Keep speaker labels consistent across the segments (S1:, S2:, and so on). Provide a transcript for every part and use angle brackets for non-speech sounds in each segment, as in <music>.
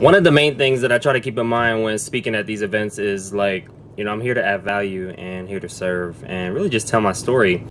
S1: One of the main things that I try to keep in mind when speaking at these events is like, you know, I'm here to add value and here to serve and really just tell my story.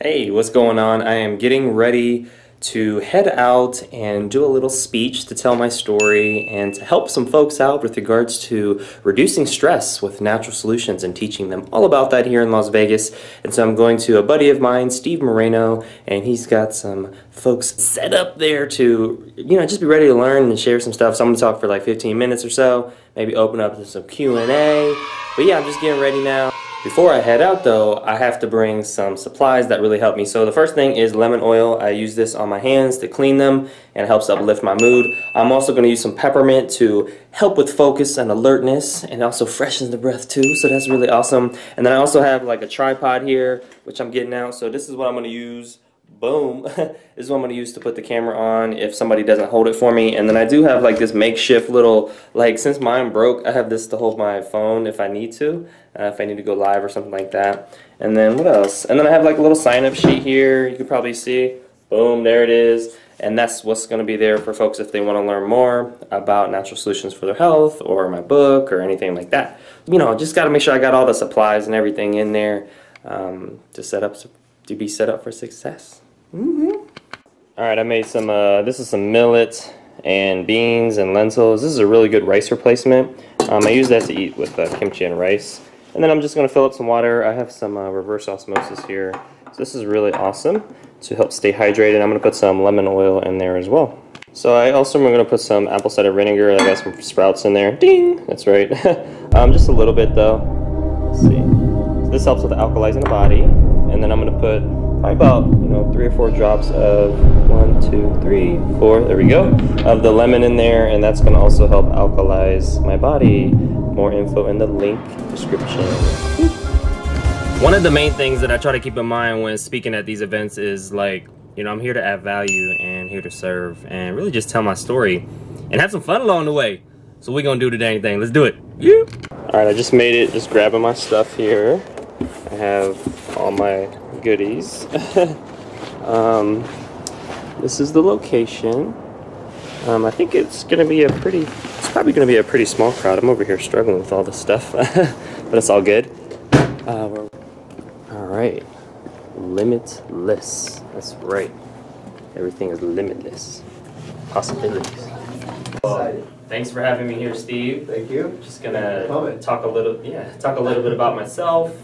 S1: Hey, what's going on? I am getting ready to head out and do a little speech to tell my story and to help some folks out with regards to reducing stress with natural solutions and teaching them all about that here in Las Vegas. And so I'm going to a buddy of mine, Steve Moreno, and he's got some folks set up there to, you know, just be ready to learn and share some stuff. So I'm to talk for like 15 minutes or so, maybe open up to some Q&A. But yeah, I'm just getting ready now. Before I head out though, I have to bring some supplies that really help me. So the first thing is lemon oil. I use this on my hands to clean them and helps uplift my mood. I'm also going to use some peppermint to help with focus and alertness and also freshens the breath too. So that's really awesome. And then I also have like a tripod here, which I'm getting out. So this is what I'm going to use boom <laughs> this is what I'm going to use to put the camera on if somebody doesn't hold it for me. And then I do have like this makeshift little like since mine broke I have this to hold my phone if I need to uh, if I need to go live or something like that. And then what else? And then I have like a little sign up sheet here. You can probably see. Boom there it is. And that's what's going to be there for folks if they want to learn more about natural solutions for their health or my book or anything like that. You know just got to make sure I got all the supplies and everything in there um, to set up to be set up for success Mm-hmm. All right, I made some, uh, this is some millet and beans and lentils. This is a really good rice replacement. Um, I use that to eat with uh, kimchi and rice. And then I'm just going to fill up some water. I have some uh, reverse osmosis here. So this is really awesome to help stay hydrated. I'm going to put some lemon oil in there as well. So I also am going to put some apple cider vinegar. I got some sprouts in there. Ding! That's right. <laughs> um, just a little bit though. Let's see. So this helps with alkalizing the body. And then I'm going to put probably about you know three or four drops of one two three four there we go of the lemon in there and that's going to also help alkalize my body. More info in the link description. One of the main things that i try to keep in mind when speaking at these events is like you know i'm here to add value and here to serve and really just tell my story and have some fun along the way. So we're gonna do the dang thing. Let's do it. Yeah. All right i just made it. Just grabbing my stuff here. I have all my goodies. <laughs> um, this is the location. Um, I think it's going to be a pretty, it's probably going to be a pretty small crowd. I'm over here struggling with all this stuff, <laughs> but it's all good. Uh, all right, limitless. That's right. Everything is limitless. Possibilities. Well, thanks for having me here, Steve.
S2: Thank you.
S1: Just gonna talk a little, yeah, talk a little bit about myself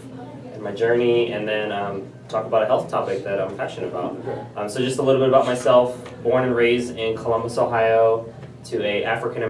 S1: and my journey, and then um, talk about a health topic that I'm passionate about. Um, so just a little bit about myself, born and raised in Columbus, Ohio, to a African